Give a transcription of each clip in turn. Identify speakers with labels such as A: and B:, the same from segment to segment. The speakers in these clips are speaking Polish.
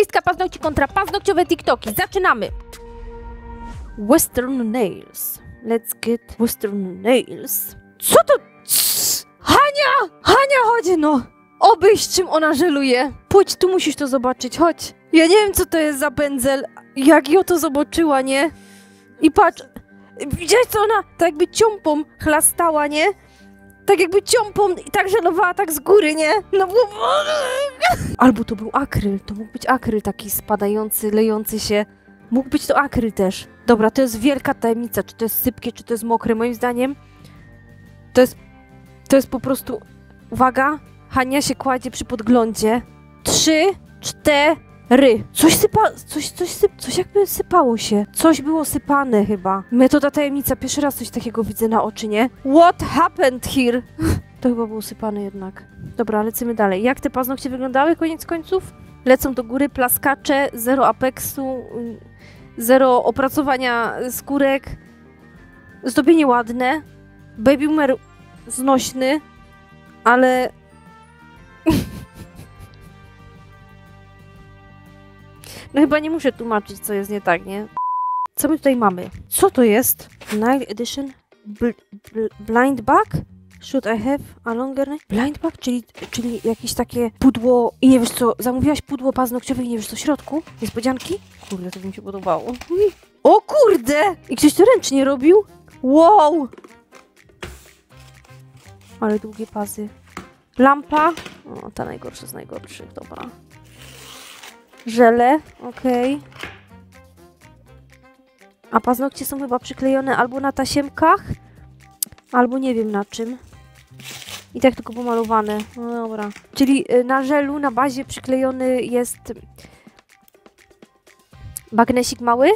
A: Stylistka paznokci kontra paznokciowe TikToki. Zaczynamy! Western Nails. Let's get Western Nails. Co to? Hania! Hania, chodź no! Obejść czym ona żeluje. Pójdź, tu musisz to zobaczyć, chodź. Ja nie wiem, co to jest za pędzel. Jak ją to zobaczyła, nie? I patrz, widziałeś, co ona tak jakby ciąpą chlastała, nie? Tak jakby ciąpą i tak żelowała tak z góry, nie? No bo... Albo to był akryl, to mógł być akryl taki spadający, lejący się. Mógł być to akryl też. Dobra, to jest wielka tajemnica, czy to jest sypkie, czy to jest mokre. Moim zdaniem to jest, to jest po prostu... Uwaga, Hania się kładzie przy podglądzie. Trzy, cztery. Coś sypa... Coś, coś, syp... coś jakby sypało się. Coś było sypane chyba. Metoda tajemnica. Pierwszy raz coś takiego widzę na oczy, nie? What happened here? To chyba było sypane jednak. Dobra, lecimy dalej. Jak te paznokcie wyglądały koniec końców? Lecą do góry plaskacze, zero apeksu, y, zero opracowania skórek, zdobienie ładne, baby boomer znośny, ale... No chyba nie muszę tłumaczyć, co jest nie tak, nie? Co my tutaj mamy? Co to jest? Nile Edition bl bl Blind Bag? Should I have a longer nail? Blind bag, czyli, czyli jakieś takie pudło i nie wiesz co, zamówiłaś pudło paznokciowe i nie wiesz co w środku? Niespodzianki? Kurde, to by mi się podobało. O kurde! I ktoś to ręcznie robił? Wow! Ale długie pazy. Lampa. O, ta najgorsza z najgorszych, dobra. Żele, okej. A paznokcie są chyba przyklejone albo na tasiemkach, albo nie wiem na czym. I tak tylko pomalowane. No dobra. Czyli y, na żelu, na bazie przyklejony jest magnesik mały,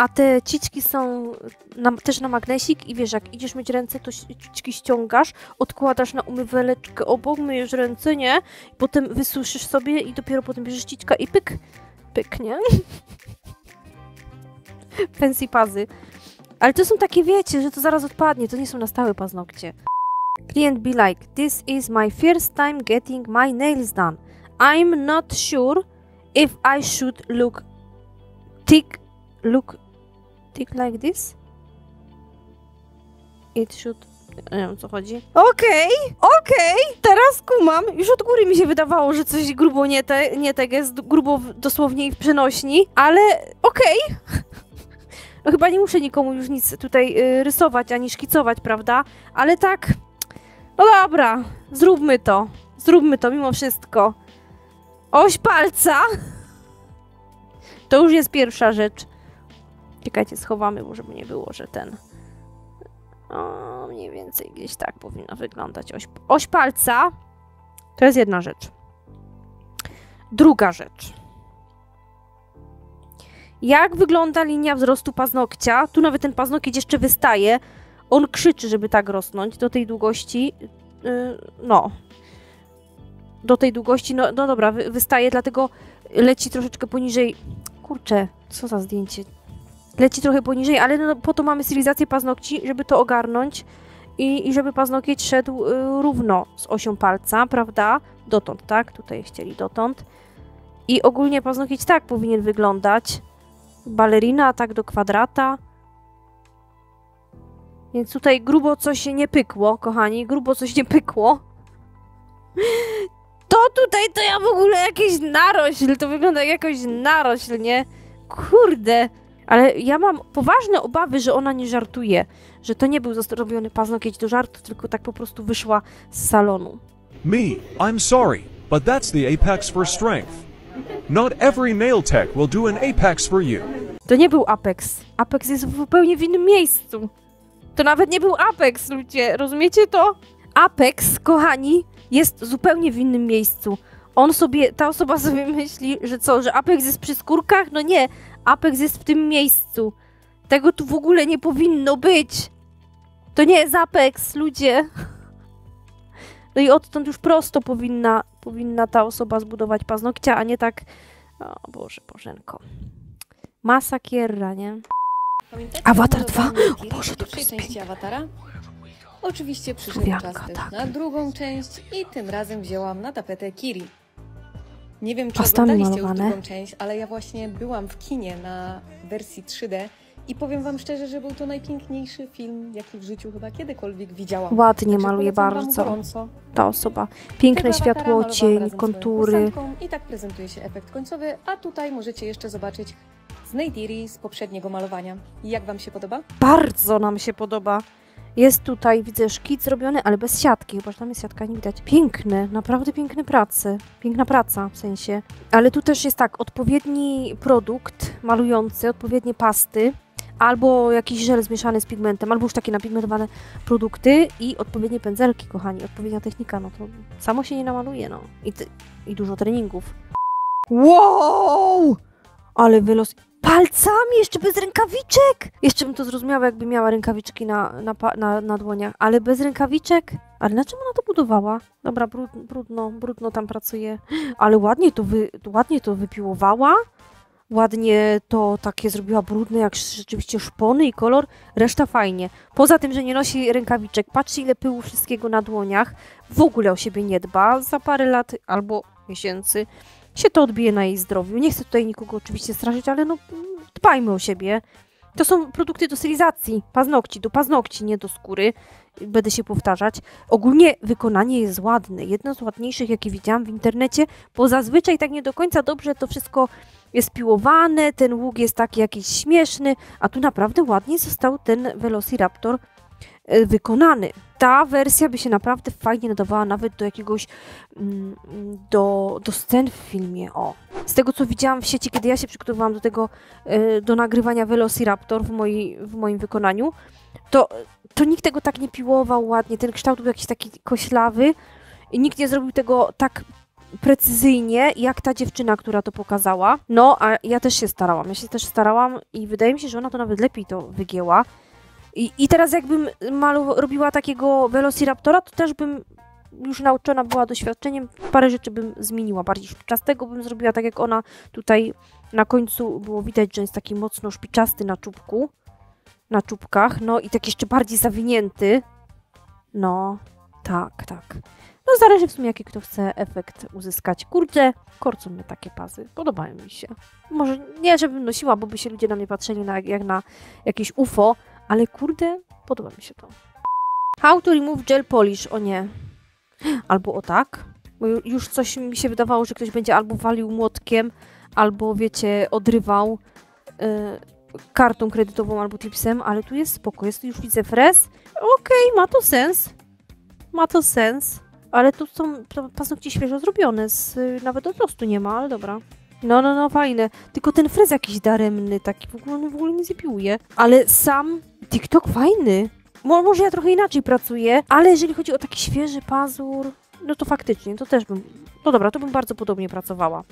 A: a te ciczki są na, też na magnesik i wiesz, jak idziesz myć ręce, to ciczki ściągasz, odkładasz na umywaleczkę obok, myjesz ręce, nie? Potem wysuszysz sobie i dopiero potem bierzesz ciczka i pyk, pyk, nie? Fancy pazy. Ale to są takie, wiecie, że to zaraz odpadnie, to nie są na stałe paznokcie. Client be like, this is my first time getting my nails done. I'm not sure if I should look thick, look thick like this. It should... Nie wiem, co chodzi. Okej, okej, teraz kumam. Już od góry mi się wydawało, że coś grubo nie, te, nie tak jest, grubo w, dosłownie w przenośni, ale okej. No chyba nie muszę nikomu już nic tutaj y, rysować ani szkicować, prawda? Ale tak, no dobra, zróbmy to. Zróbmy to mimo wszystko. Oś palca! To już jest pierwsza rzecz. Czekajcie, schowamy, bo żeby nie było, że ten... O, mniej więcej gdzieś tak powinna wyglądać oś, oś palca. To jest jedna rzecz. Druga rzecz. Jak wygląda linia wzrostu paznokcia? Tu nawet ten paznokieć jeszcze wystaje. On krzyczy, żeby tak rosnąć do tej długości. Yy, no. Do tej długości, no, no dobra, wy, wystaje, dlatego leci troszeczkę poniżej. Kurczę, co za zdjęcie. Leci trochę poniżej, ale no, po to mamy stylizację paznokci, żeby to ogarnąć i, i żeby paznokieć szedł y, równo z osią palca, prawda? Dotąd, tak? Tutaj chcieli dotąd. I ogólnie paznokieć tak powinien wyglądać. Balerina, tak do kwadrata. Więc tutaj grubo coś nie pykło, kochani, grubo coś nie pykło. To tutaj to ja w ogóle jakieś narośl, to wygląda jak jakoś narośl, nie? Kurde. Ale ja mam poważne obawy, że ona nie żartuje. Że to nie był zrobiony paznokieć do żartu, tylko tak po prostu wyszła z salonu.
B: Me, I'm sorry, but that's the apex for strength. Not every nail tech will do an apex for you.
A: To nie był Apex. Apex jest w zupełnie w innym miejscu. To nawet nie był Apex, ludzie. Rozumiecie to? Apex, kochani, jest zupełnie w innym miejscu. On sobie, ta osoba sobie myśli, że co, że Apex jest przy skórkach? No nie, Apex jest w tym miejscu. Tego tu w ogóle nie powinno być. To nie jest Apex, ludzie. No i odtąd już prosto powinna, powinna ta osoba zbudować paznokcia, a nie tak... O Boże, Bożenko. Masakierra, nie?
C: Pamiętacie
A: Awatar
C: malowanie
A: 2?
C: Kiri
A: O Boże, to jest
C: części
A: piękne.
C: Awatara? Oczywiście przyszedł czas
A: tak.
C: na drugą część i tym razem wzięłam na tapetę Kiri. Nie wiem, czy
A: Pastami
C: oglądaliście już
A: malowane.
C: drugą część, ale ja właśnie byłam w kinie na wersji 3D i powiem wam szczerze, że był to najpiękniejszy film, jaki w życiu chyba kiedykolwiek widziałam.
A: Ładnie
C: Także
A: maluje bardzo ta osoba. Piękne światło, cień, kontury.
C: I tak prezentuje się efekt końcowy, a tutaj możecie jeszcze zobaczyć z Neidiri z poprzedniego malowania. Jak wam się podoba?
A: Bardzo nam się podoba. Jest tutaj, widzę, szkic zrobiony, ale bez siatki, chyba że tam jest siatka, nie widać. Piękny, naprawdę piękne prace. Piękna praca w sensie. Ale tu też jest tak, odpowiedni produkt malujący, odpowiednie pasty, albo jakiś żel zmieszany z pigmentem, albo już takie napigmentowane produkty i odpowiednie pędzelki, kochani, odpowiednia technika, no to samo się nie namaluje, no. I, i dużo treningów. Wow! Ale wylos... Palcami, jeszcze bez rękawiczek! Jeszcze bym to zrozumiała, jakby miała rękawiczki na, na, na, na dłoniach, ale bez rękawiczek? Ale na czym ona to budowała? Dobra, brud, brudno, brudno tam pracuje. Ale ładnie to, wy, ładnie to wypiłowała. Ładnie to takie zrobiła brudne, jak rzeczywiście szpony i kolor. Reszta fajnie. Poza tym, że nie nosi rękawiczek. Patrzcie, ile pyłu wszystkiego na dłoniach. W ogóle o siebie nie dba. Za parę lat albo miesięcy się to odbije na jej zdrowiu. Nie chcę tutaj nikogo oczywiście straszyć, ale no dbajmy o siebie. To są produkty do stylizacji paznokci, do paznokci, nie do skóry. Będę się powtarzać. Ogólnie wykonanie jest ładne. Jedno z ładniejszych, jakie widziałam w internecie, bo zazwyczaj tak nie do końca dobrze to wszystko jest piłowane, ten łuk jest taki jakiś śmieszny, a tu naprawdę ładnie został ten Velociraptor wykonany. Ta wersja by się naprawdę fajnie nadawała nawet do jakiegoś mm, do, do scen w filmie. O. Z tego co widziałam w sieci, kiedy ja się przygotowywałam do tego, e, do nagrywania Velociraptor w, mojej, w moim wykonaniu, to, to nikt tego tak nie piłował ładnie. Ten kształt był jakiś taki koślawy i nikt nie zrobił tego tak precyzyjnie, jak ta dziewczyna, która to pokazała. No, a ja też się starałam. Ja się też starałam i wydaje mi się, że ona to nawet lepiej to wygięła. I, i teraz jakbym malu, robiła takiego Velociraptora, to też bym już nauczona była doświadczeniem, parę rzeczy bym zmieniła. Bardziej szpiczastego bym zrobiła tak jak ona tutaj na końcu było widać, że jest taki mocno szpiczasty na czubku, na czubkach, no i tak jeszcze bardziej zawinięty. No, tak, tak. No zależy w sumie jaki kto chce efekt uzyskać. Kurczę, korcą mnie takie pazy, podobają mi się. Może nie, żebym nosiła, bo by się ludzie na mnie patrzyli na, jak na jakieś UFO, ale kurde, podoba mi się to. How to remove gel polish, o nie. Albo o tak. Bo ju- już coś mi się wydawało, że ktoś będzie albo walił młotkiem, albo wiecie, odrywał y, kartą kredytową albo tipsem, ale tu jest spoko, jest tu już widzę frez. Okej, ma to sens. Ma to sens. Ale tu są to paznokcie świeżo zrobione, z, nawet odrostu nie ma, ale dobra. No, no, no, fajne. Tylko ten frez jakiś daremny, taki w ogóle, on w ogóle nie zjepiłuje. Ale sam TikTok fajny. Mo, może ja trochę inaczej pracuję, ale jeżeli chodzi o taki świeży pazur, no to faktycznie, to też bym... No dobra, to bym bardzo podobnie pracowała.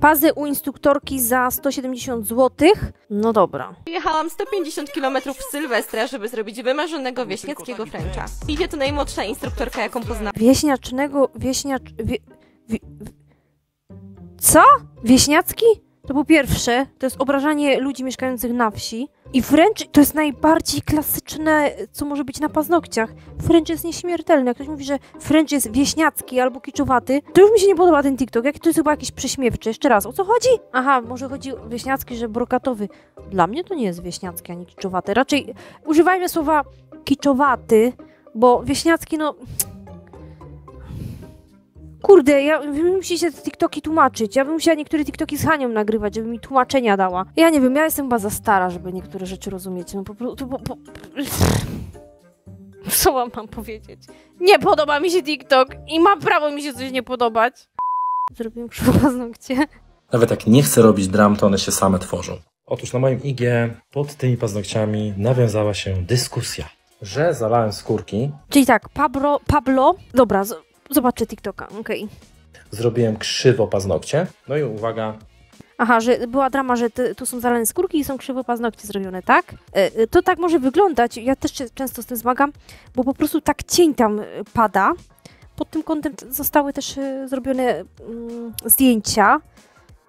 A: Pazy u instruktorki za 170 zł. No dobra.
D: Jechałam 150 km w Sylwestra, żeby zrobić wymarzonego wieśniackiego Frencha. Idzie to najmłodsza instruktorka, jaką poznałam.
A: Wieśniacznego... Wieśniacz... Wie, wie, co? Wieśniacki? To po pierwsze, to jest obrażanie ludzi mieszkających na wsi. I French to jest najbardziej klasyczne, co może być na paznokciach. French jest nieśmiertelny. Jak ktoś mówi, że French jest wieśniacki albo kiczowaty, to już mi się nie podoba ten TikTok. Jak to jest chyba jakiś prześmiewczy. Jeszcze raz, o co chodzi? Aha, może chodzi o wieśniacki, że brokatowy. Dla mnie to nie jest wieśniacki ani kiczowaty. Raczej używajmy słowa kiczowaty, bo wieśniacki, no... Kurde, ja wy musicie te TikToki tłumaczyć. Ja bym musiała niektóre TikToki z Hanią nagrywać, żeby mi tłumaczenia dała. Ja nie wiem, ja jestem chyba za stara, żeby niektóre rzeczy rozumieć. No po prostu... Po, po... Co wam mam powiedzieć? Nie podoba mi się TikTok i ma prawo mi się coś nie podobać. Zrobiłem krzywo paznokcie.
E: Nawet jak nie chcę robić dram, to one się same tworzą. Otóż na moim IG pod tymi paznokciami nawiązała się dyskusja, że zalałem skórki,
A: Czyli tak, Pablo... Pablo... Dobra, z... zobaczę TikToka, okej.
E: zrobiłem krzywo paznokcie. No i uwaga,
A: Aha, że była drama, że tu są zalane skórki i są krzywo paznokcie zrobione, tak? E, e, To tak może wyglądać. Ja też się często z tym zmagam, bo po prostu tak cień tam e, pada. Pod tym kątem zostały też zrobione mm, zdjęcia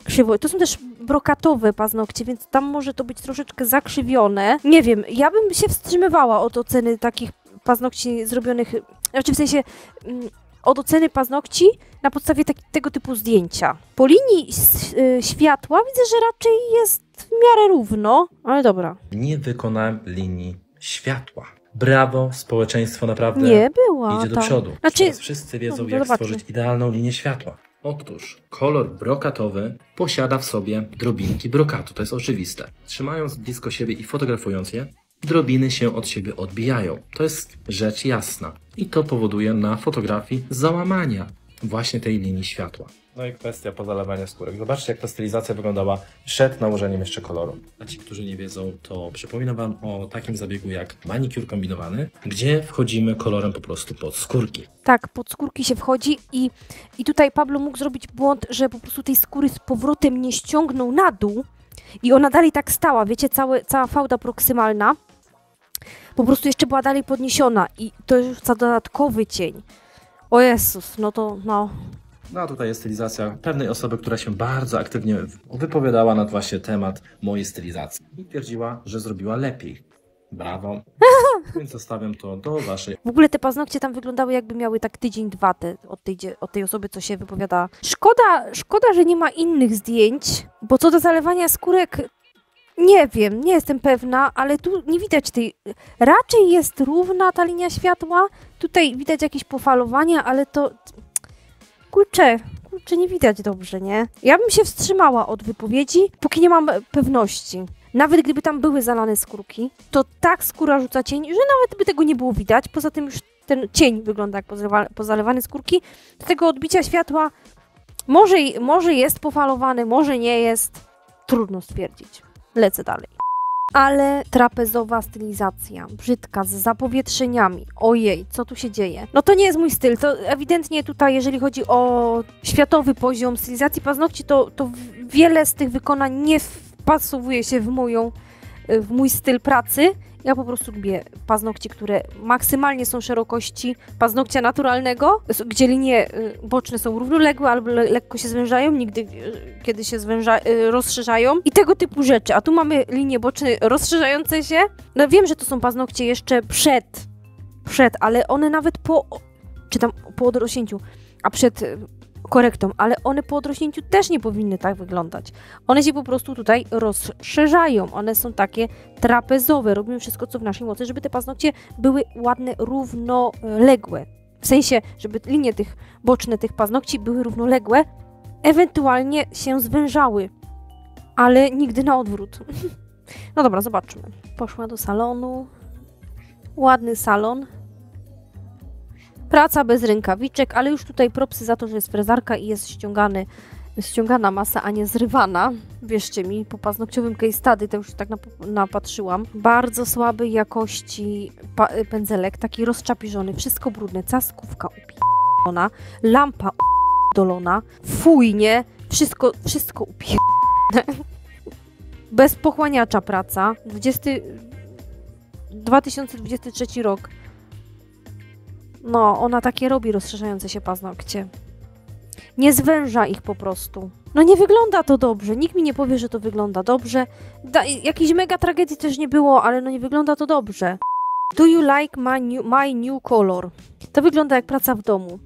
A: krzywo. To są też brokatowe paznokcie, więc tam może to być troszeczkę zakrzywione. Nie wiem, ja bym się wstrzymywała od oceny takich paznokci zrobionych, znaczy w sensie mm, od oceny paznokci na podstawie taki, tego typu zdjęcia. Po linii y, światła widzę, że raczej jest w miarę równo, ale dobra.
E: Nie wykonałem linii światła. Brawo, społeczeństwo naprawdę
A: Nie była
E: idzie do
A: tam.
E: przodu.
A: Znaczy,
E: Teraz wszyscy wiedzą,
A: no,
E: jak
A: zobaczmy.
E: stworzyć idealną linię światła. Otóż kolor brokatowy posiada w sobie drobinki brokatu, to jest oczywiste. Trzymając blisko siebie i fotografując je, drobiny się od siebie odbijają. To jest rzecz jasna. I to powoduje na fotografii załamania właśnie tej linii światła. No i kwestia pozalewania skórek. Zobaczcie, jak ta stylizacja wyglądała przed nałożeniem jeszcze koloru. A ci, którzy nie wiedzą, to przypominam Wam o takim zabiegu jak manikur kombinowany, gdzie wchodzimy kolorem po prostu pod skórki.
A: Tak, pod skórki się wchodzi i, i tutaj Pablo mógł zrobić błąd, że po prostu tej skóry z powrotem nie ściągnął na dół i ona dalej tak stała, wiecie, całe, cała fałda proksymalna po prostu jeszcze była dalej podniesiona i to za dodatkowy cień. O Jezus, no to no,
E: No a tutaj jest stylizacja pewnej osoby, która się bardzo aktywnie wypowiadała na właśnie temat mojej stylizacji i twierdziła, że zrobiła lepiej. Brawo. Więc zostawiam to do Waszej
A: W ogóle te paznokcie tam wyglądały jakby miały tak tydzień, dwa te, od, tej, od tej osoby, co się wypowiada. Szkoda, szkoda, że nie ma innych zdjęć, bo co do zalewania skórek, nie wiem, nie jestem pewna, ale tu nie widać tej... Raczej jest równa ta linia światła, tutaj widać jakieś pofalowania, ale to... Kurczę, kurczę, nie widać dobrze, nie? Ja bym się wstrzymała od wypowiedzi, póki nie mam pewności. Nawet gdyby tam były zalane skórki, to tak skóra rzuca cień, że nawet by tego nie było widać. Poza tym już ten cień wygląda jak pozalewa- pozalewane skórki. Z tego odbicia światła może, może jest pofalowany, może nie jest. Trudno stwierdzić. Lecę dalej. Ale trapezowa stylizacja, brzydka, z zapowietrzeniami. Ojej, co tu się dzieje? No to nie jest mój styl. To ewidentnie tutaj, jeżeli chodzi o światowy poziom stylizacji paznokci, to, to wiele z tych wykonań nie wpasowuje się w moją, w mój styl pracy. Ja po prostu lubię paznokcie, które maksymalnie są szerokości paznokcia naturalnego, gdzie linie y, boczne są równoległe albo le lekko się zwężają, nigdy y, kiedy się zwęża, y, rozszerzają i tego typu rzeczy. A tu mamy linie boczne rozszerzające się. No wiem, że to są paznokcie jeszcze przed, przed, ale one nawet po, czy tam po odrośnięciu, a przed korektą, ale one po odrośnięciu też nie powinny tak wyglądać. One się po prostu tutaj rozszerzają. One są takie trapezowe. Robimy wszystko, co w naszej mocy, żeby te paznokcie były ładne, równoległe. W sensie, żeby linie tych boczne tych paznokci były równoległe, ewentualnie się zwężały, ale nigdy na odwrót. No dobra, zobaczmy. Poszła do salonu. Ładny salon. Praca bez rękawiczek, ale już tutaj propsy za to, że jest frezarka i jest ściągany, ściągana masa, a nie zrywana. Wierzcie mi, po paznokciowym case study to już tak nap- napatrzyłam. Bardzo słabej jakości pędzelek, taki rozczapiżony, wszystko brudne, caskówka upierdolona, lampa upierdolona, fuj, nie? Wszystko, wszystko upierdolone. Bez pochłaniacza praca. 20... 2023 rok. No, ona takie robi rozszerzające się paznokcie. Nie zwęża ich po prostu. No nie wygląda to dobrze. Nikt mi nie powie, że to wygląda dobrze. Da, jakiejś mega tragedii też nie było, ale no nie wygląda to dobrze. Do you like my new, my new color? To wygląda jak praca w domu.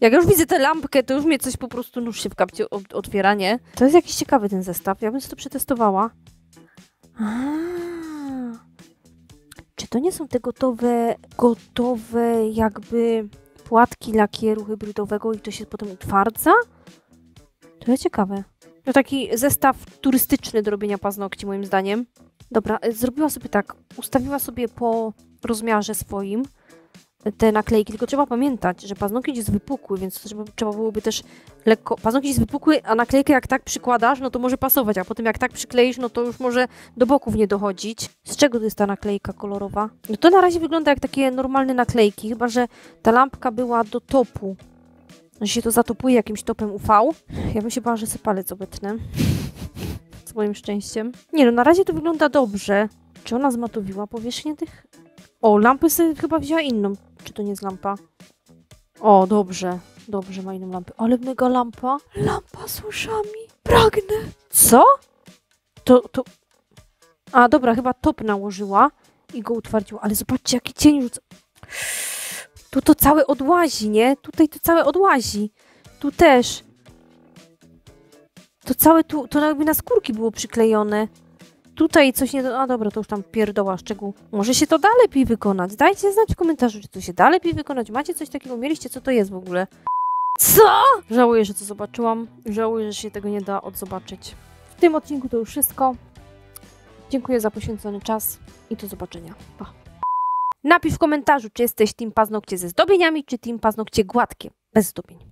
A: Jak już widzę tę lampkę, to już mnie coś po prostu nóż się w kapcie otwiera, nie? To jest jakiś ciekawy ten zestaw. Ja bym sobie to przetestowała. A, czy to nie są te gotowe, gotowe jakby płatki lakieru hybrydowego i to się potem utwardza? To jest ciekawe. To taki zestaw turystyczny do robienia paznokci, moim zdaniem. Dobra, y, zrobiła sobie tak. Ustawiła sobie po rozmiarze swoim te naklejki, tylko trzeba pamiętać, że paznokieć jest wypukły, więc trzeba, trzeba byłoby też lekko... Paznokieć jest wypukły, a naklejkę jak tak przykładasz, no to może pasować, a potem jak tak przykleisz, no to już może do boków nie dochodzić. Z czego to jest ta naklejka kolorowa? No to na razie wygląda jak takie normalne naklejki, chyba że ta lampka była do topu. Że się to zatopuje jakimś topem UV. Ja bym się bała, że sobie palec obetnę. Z moim szczęściem. Nie no, na razie to wygląda dobrze. Czy ona zmatowiła powierzchnię tych... O, lampę sobie chyba wzięła inną. Czy to nie jest lampa? O, dobrze. Dobrze, ma inną lampę. Ale mega lampa. Lampa z uszami. Pragnę. Co? To, to... A, dobra, chyba top nałożyła i go utwardziła. Ale zobaczcie, jaki cień rzuca. Tu to całe odłazi, nie? Tutaj to całe odłazi. Tu też. To całe tu, to jakby na skórki było przyklejone. Tutaj coś nie... A dobra, to już tam pierdoła szczegół. Może się to da lepiej wykonać. Dajcie znać w komentarzu, czy to się da lepiej wykonać. Macie coś takiego? Mieliście? Co to jest w ogóle? Co? Żałuję, że to zobaczyłam. Żałuję, że się tego nie da odzobaczyć. W tym odcinku to już wszystko. Dziękuję za poświęcony czas i do zobaczenia. Pa. Napisz w komentarzu, czy jesteś team paznokcie ze zdobieniami, czy team paznokcie gładkie, bez zdobień.